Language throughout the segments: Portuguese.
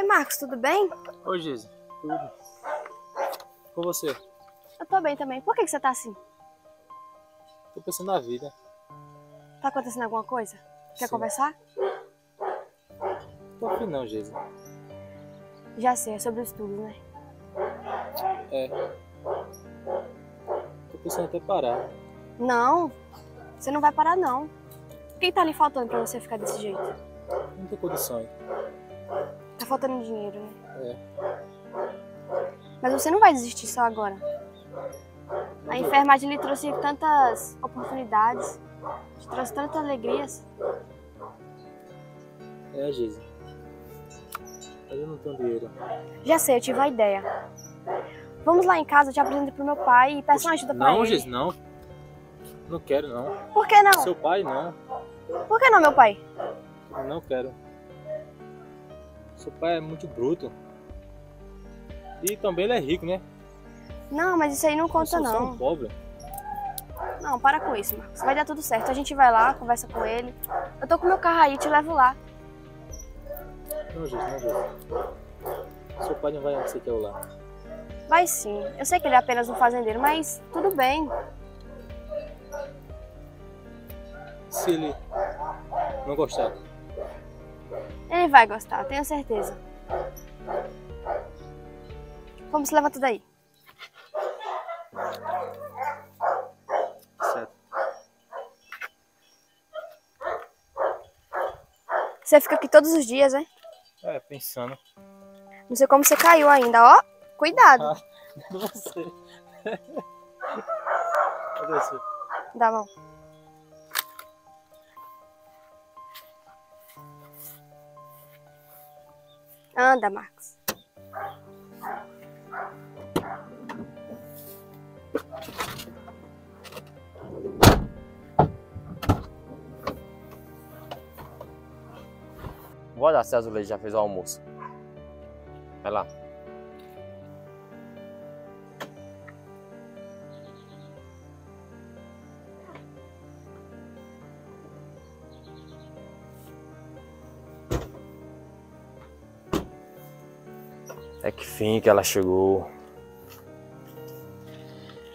Oi, Marcos, tudo bem? Oi, Geise. Tudo. Com você? Eu tô bem também. Por que, que você tá assim? Tô pensando na vida. Tá acontecendo alguma coisa? Quer Sim. conversar? Tô afim não, Geise. Já sei, é sobre os estudos, né? É. Tô pensando até parar. Não, você não vai parar, não. O que tá lhe faltando pra você ficar desse jeito? Não tenho condições. Tá faltando dinheiro, né? É. Mas você não vai desistir só agora. A enfermagem lhe trouxe tantas oportunidades, te trouxe tantas alegrias. É, Geise. Mas eu não tenho dinheiro. Já sei, eu tive uma ideia. Vamos lá em casa, eu te apresento pro meu pai e peço uma ajuda pra Não, ele. Geise, não. Não quero, não. Por que não? Seu pai, não. Por que não, meu pai? Não quero. Seu pai é muito bruto. E também ele é rico, né? Não, mas isso aí não Eu conta, sou só não. um pobre. Não, para com isso, Marcos. Vai dar tudo certo. A gente vai lá, conversa com ele. Eu tô com meu carro aí, te levo lá. Não, Geise, não, Geise. Seu pai não vai onde você quer lá. Vai sim. Eu sei que ele é apenas um fazendeiro, mas tudo bem. Se ele não gostar. Ele vai gostar, tenho certeza. Vamos, se levanta daí. Certo. Você fica aqui todos os dias, hein? É, pensando. Não sei como você caiu ainda, ó. Cuidado. Ah. Você. Cadê você? Dá a mão. Anda, Marcos. Vou olhar se a Azuleide já fez o almoço. Vai lá. É que fim que ela chegou.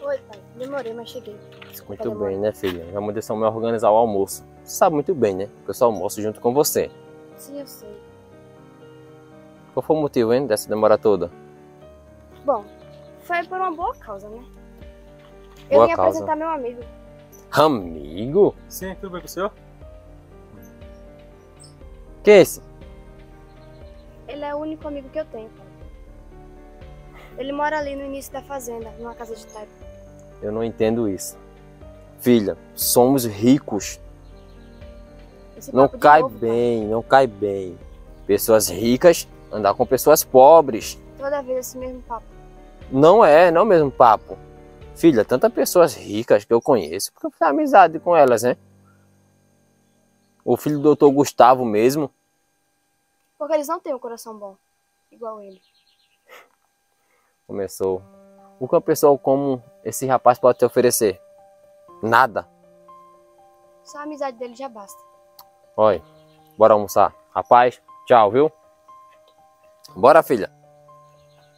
Oi, pai. Demorei, mas cheguei. Desculpa Muito bem, né, filha? Já mandei sua mãe organizar o almoço. Você sabe muito bem, né? Que eu só almoço junto com você. Sim, eu sei. Qual foi o motivo, hein, dessa demora toda? Bom, foi por uma boa causa, né? Eu Boa vim causa. apresentar meu amigo. Amigo? Sim, tudo bem com o senhor? Que é esse? Ele é o único amigo que eu tenho, pai. Ele mora ali no início da fazenda, numa casa de taipa. Eu não entendo isso. Filha, somos ricos. Esse Não cai novo, bem, não cai bem. Pessoas ricas andar com pessoas pobres. Toda vez esse mesmo papo. Não é, não é o mesmo papo. Filha, tantas pessoas ricas que eu conheço, porque eu fiz amizade com elas, né? O filho do doutor Gustavo mesmo, Porque eles não têm um coração bom, igual ele. Começou. O que uma pessoa como esse rapaz pode te oferecer? Nada. Só a amizade dele já basta. Olha, bora almoçar. Rapaz, tchau, viu? Bora, filha.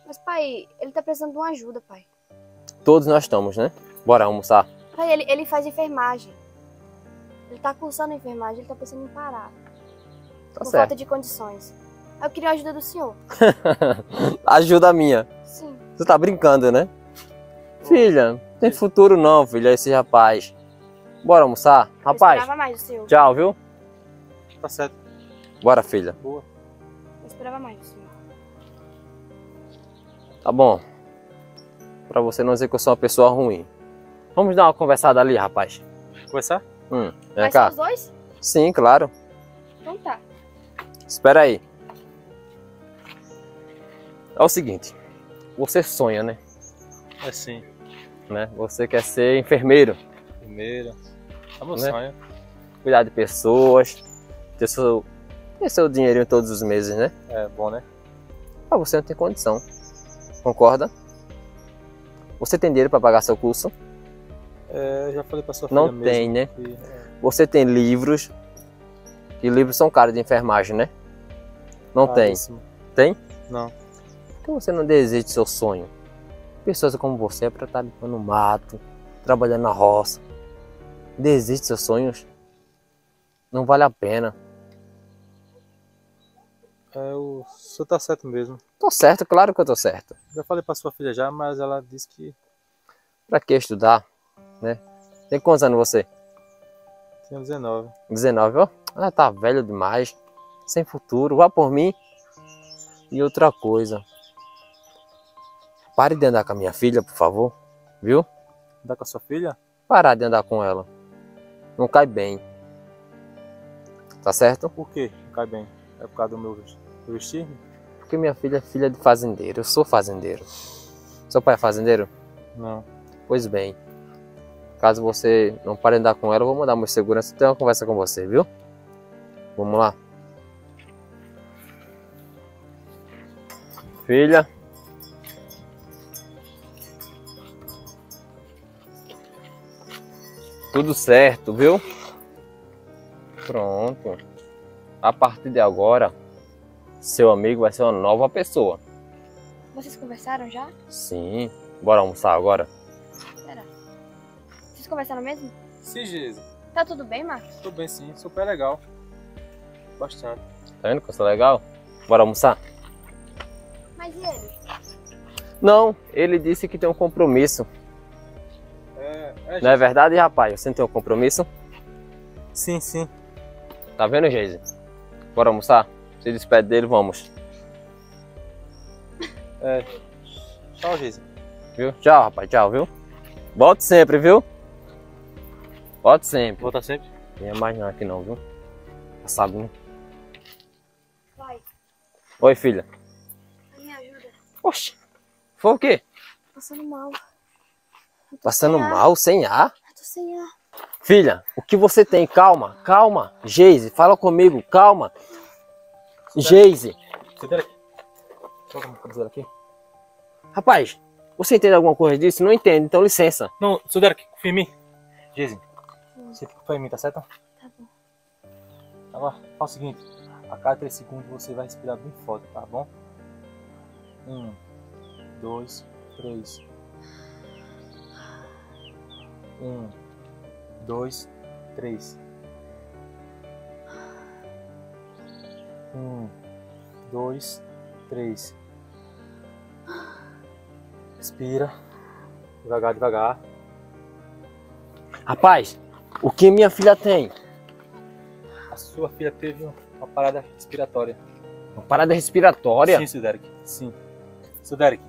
Mas, pai, ele tá precisando de uma ajuda, pai. Todos nós estamos, né? Bora almoçar. Pai, ele, ele faz enfermagem. Ele tá cursando enfermagem, ele tá pensando em parar. Tá por certo. falta de condições. Eu queria a ajuda do senhor. Ajuda minha. Você tá brincando, né? Filha, não tem futuro não, filha, esse rapaz. Bora almoçar? Eu Rapaz, esperava mais do senhor. tchau, viu? Tá certo. Bora, filha. Boa. Eu esperava mais do senhor. Tá bom. Pra você não dizer que eu sou uma pessoa ruim. Vamos dar uma conversada ali, rapaz. Conversar? Hum, vem Mas cá. os dois? Sim, claro. Então tá. Espera aí. É o seguinte. Você sonha, né? Assim. né? Você quer ser enfermeiro, Primeiro. É meu Né? sonho. cuidar de pessoas, ter seu, ter seu dinheirinho todos os meses, né? É bom, né? Mas você não tem condição. Concorda? Você tem dinheiro para pagar seu curso? É, eu já falei pra sua Não filha tem, mesmo né? que, é, Você tem livros. E livros são caros de enfermagem, né? Não tem. caríssimo. Tem? Não. Que você não deseja seu sonho? Pessoas como você é para estar limpando o mato, trabalhando na roça. Desiste seus sonhos. Não vale a pena. É, o senhor tá certo mesmo. Tô certo, claro que eu tô certo. Já falei pra sua filha já, mas ela disse que Pra que estudar, né? Tem quantos anos você? tinha 19. 19, ó. Ah, tá velho demais. Sem futuro. Vá por mim. E outra coisa. Pare de andar com a minha filha, por favor. Viu? Dá com a sua filha? Parar de andar com ela. Não cai bem. Tá certo? Por quê? Não cai bem. É por causa do meu vestir? Porque minha filha é filha de fazendeiro. Eu sou fazendeiro. Seu pai é fazendeiro? Não. Pois bem. Caso você não pare de andar com ela, eu vou mandar meu segurança ter uma conversa com você, viu? Vamos lá. Filha. Tudo certo, viu? Pronto. A partir de agora, seu amigo vai ser uma nova pessoa. Vocês conversaram já? Sim. Bora almoçar agora? Pera. Vocês conversaram mesmo? Sim, Geisa. Tá tudo bem, Marcos? Tô bem sim. Super legal. Bastante. Tá vendo que eu sou legal? Bora almoçar? Mas e ele? Não, ele disse que tem um compromisso. É, é Não é verdade, rapaz? Você não tem um compromisso? Sim, sim. Tá vendo, Geise? Bora almoçar? Se despede dele, vamos. Tchau, Geisa. Viu? Tchau, rapaz. Tchau, viu? Volte sempre, viu? Volte sempre. Volta sempre? Não é mais não aqui não, viu? Passagunho. Vai, Oi, filha. me ajuda. Oxi. Foi o quê? Passando mal. Passando mal, sem ar? Eu tô sem ar. Filha, o que você tem? Calma, calma. Geise, fala comigo, calma. Geise. Rapaz, você entende alguma coisa disso? Não entende, então licença. Não, seu Derek, confia em mim. Geise, você confia em mim, tá certo? Tá bom. Tá bom? Fala o seguinte. A cada 3 segundos você vai respirar bem forte, tá bom? Um, dois, três. Um, dois, três. Um, dois, três. Respira. Devagar, devagar. Rapaz, o que minha filha tem? A sua filha teve uma parada respiratória. Uma parada respiratória? Sim, seu Derek. Sim. Seu Derek,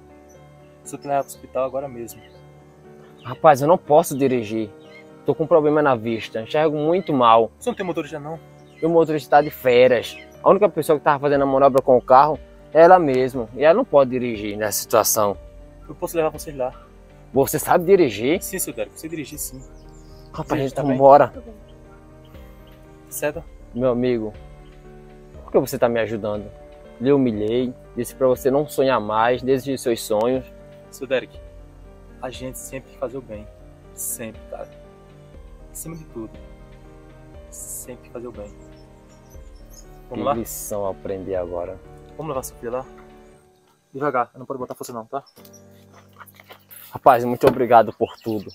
você tem que levar pro hospital agora mesmo. Rapaz, eu não posso dirigir. Tô com um problema na vista, enxergo muito mal. Você não tem motorista não? Meu motorista tá de férias. A única pessoa que tava fazendo a manobra com o carro é ela mesma. E ela não pode dirigir nessa situação. Eu posso levar vocês lá. Você sabe dirigir? Sim, seu Derek, você dirigir sim. Rapaz, Sim, então tá bem. bora. Tudo bem. Certo? Meu amigo, por que você tá me ajudando? Lhe humilhei, disse pra você não sonhar mais, desistir dos seus sonhos. Seu Derek, a gente sempre fazer o bem. Sempre, cara. Acima de tudo. Sempre fazer o bem. Vamos que lá? lição aprender agora. Vamos levar sua filha lá? Devagar, não pode botar força não, tá? Rapaz, muito obrigado por tudo.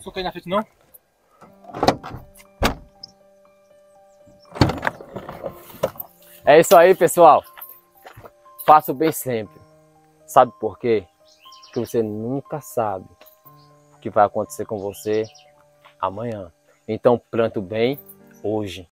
Só cair na frente não? É isso aí, pessoal. Faça o bem sempre. Sabe por quê? Porque você nunca sabe o que vai acontecer com você amanhã. Então, planta o bem hoje.